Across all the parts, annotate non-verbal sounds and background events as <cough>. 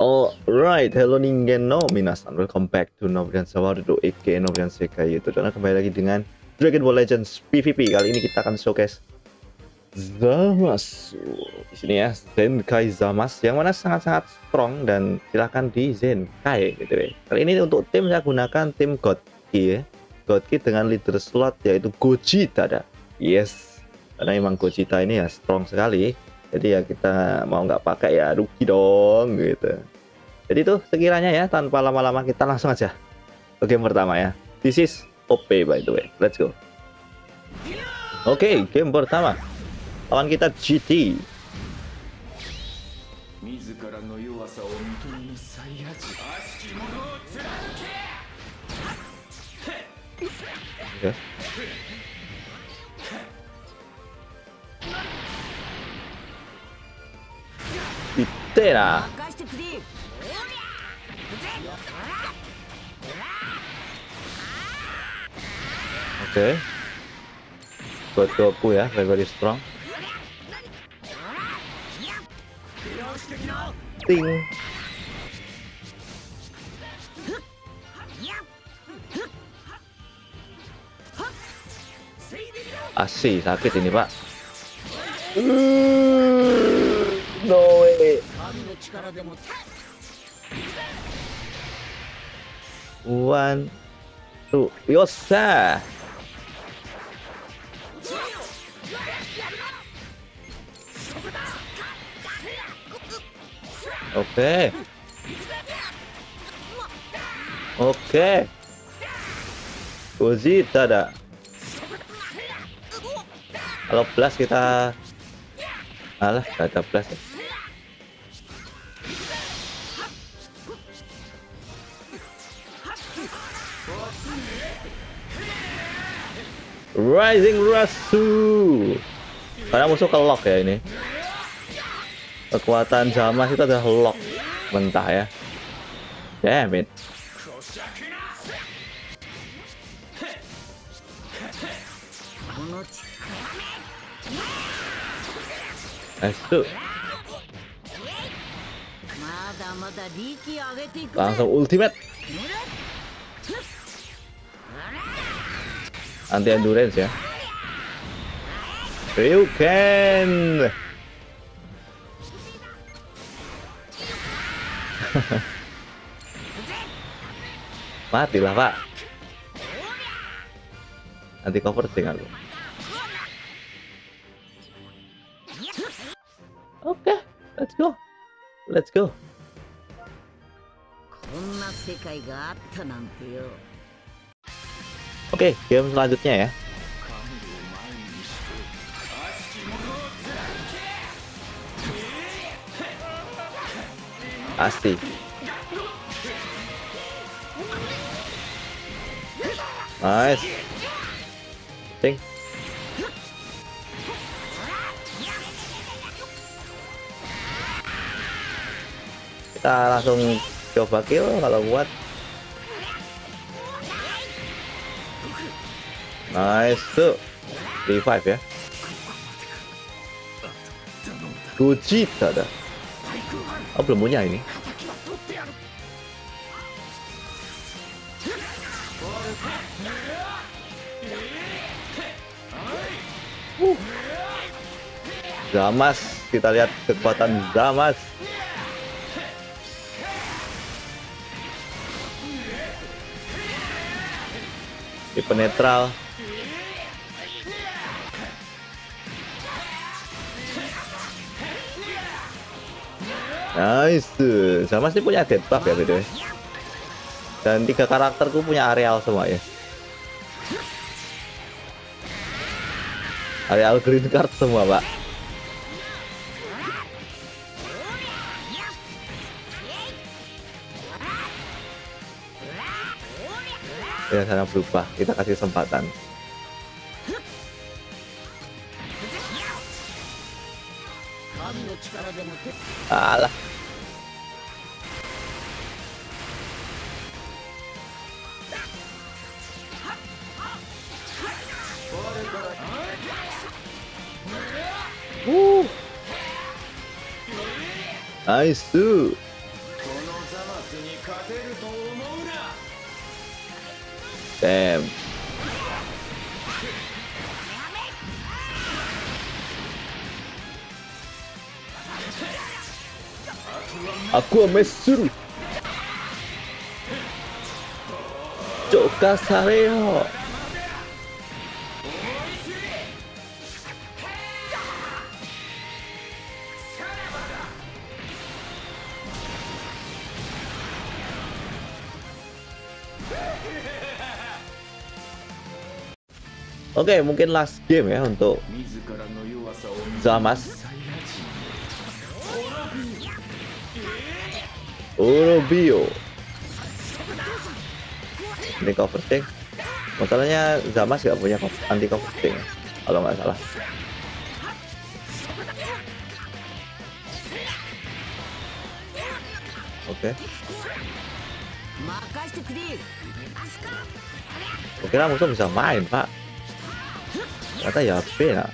Alright, hello ningen no minasan, welcome back to Nobrian Sawardo aka Nobrian Sekai itu dan kembali lagi dengan Dragon Ball Legends PvP. Kali ini kita akan showcase Zamasu di sini ya, Zenkai Zamas yang mana sangat-sangat strong dan silahkan di Zenkai gitu ya. Kali ini untuk tim saya gunakan tim Godki ya. Godki dengan leader slot yaitu Gogeta ada. Yes, karena emang Gogeta ini ya strong sekali jadi ya kita mau nggak pakai ya rugi dong gitu. Jadi itu sekiranya ya tanpa lama-lama kita langsung aja. Ke game pertama ya. This is OP by the way. Let's go. Oke okay, game pertama. Lawan kita GT okay. ってえな Oke. Okay. Buat Goku ya, very very strong. Ting. Asih sakit ini pak. Uh, no way. One, two. Oke. Oke. Gozita ada. Kalau plus kita Alah, ada plus ya. Rising Rasu. Karena musuh ke lock ya ini. Kekuatan Jamas itu adalah lock. Mentah ya. Damn it. Asu. Langsung ultimate anti endurance ya Ryuken <laughs> matilah pak anti cover tinggal lu oke okay, let's go let's go こんな世界があったなんてよ Oke, game selanjutnya ya. Pasti. Nice. Ting. Kita langsung coba kill kalau buat Nice tuh. D5 ya. Gogeta dah. Oh belum punya ini. Uh. Kita lihat kekuatan Zamas. Tipe netral. Nice. Sama sih punya dead buff ya btw. Dan tiga karakterku punya areal semua ya. Areal green card semua, Pak. Ya, sana berubah. Kita kasih kesempatan. アイス。ーダムアクアメッスル。浄化されよ。う Oke, okay, mungkin last game ya untuk Zamas. Urobio. Ini cover tank. Masalahnya Zamas gak punya anti cover tank kalau nggak salah. Oke. Okay. Kira musuh bisa main, Pak. Kata ya B nak.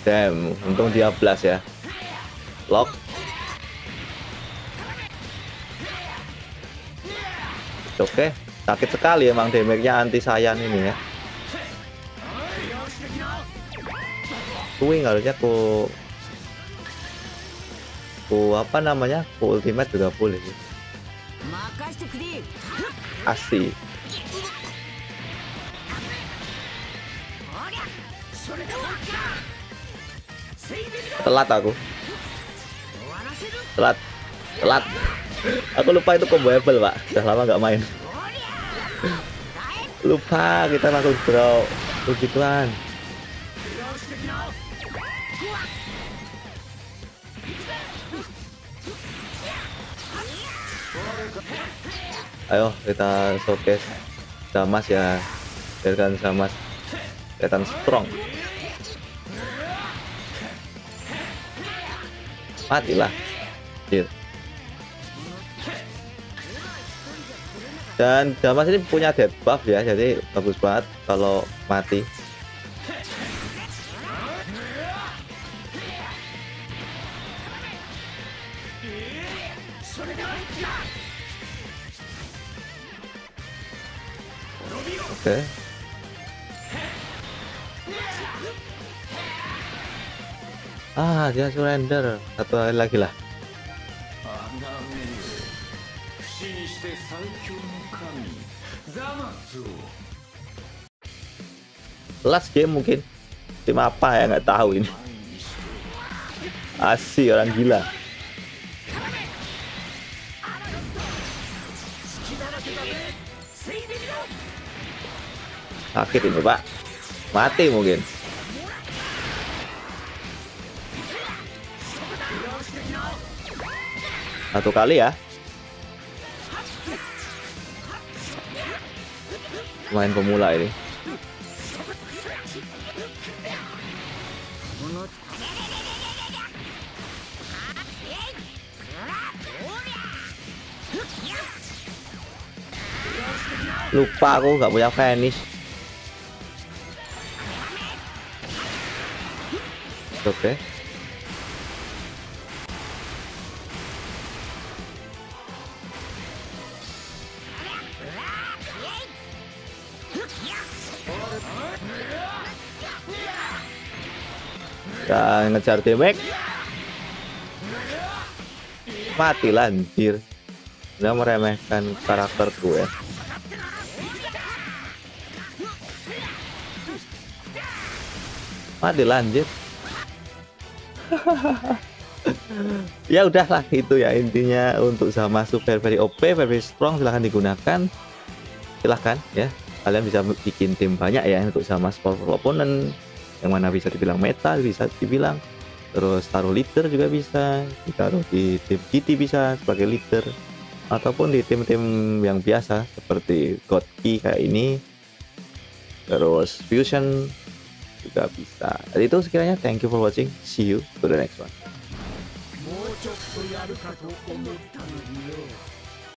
Damn, untung dia blast ya. Lock Oke, sakit sekali emang damage-nya anti sayan ini ya. Swing harusnya ku ku apa namanya? Ku ultimate juga boleh. Asli. Telat aku. Telat. Telat. Aku lupa itu comboable, Pak. Udah lama nggak main. lupa kita langsung draw begituan. Ayo kita showcase Samas ya biarkan Samas kelihatan strong matilah gitu. Dan Damas ini punya dead buff ya jadi bagus banget kalau mati. Oke. Okay. ah dia surrender. Satu lagi lah last game mungkin tim apa ya nggak tahu ini. Asih orang gila. Sakit ini pak. Mati mungkin. Satu kali ya main pemula ini lupa aku nggak punya finish oke okay. Kita ngejar damage mati lanjir udah meremehkan karakterku ya mati lanjut <laughs> ya udahlah itu ya intinya untuk sama super very OP very strong silahkan digunakan. Silahkan ya kalian bisa bikin tim banyak ya untuk sama sport opponent. Yang mana bisa dibilang meta bisa dibilang. Terus taruh leader juga bisa. Ditaruh di tim GT bisa sebagai leader. Ataupun di tim-tim yang biasa seperti God Key kayak ini. Terus Fusion juga bisa. Jadi itu sekiranya thank you for watching. See you to the next one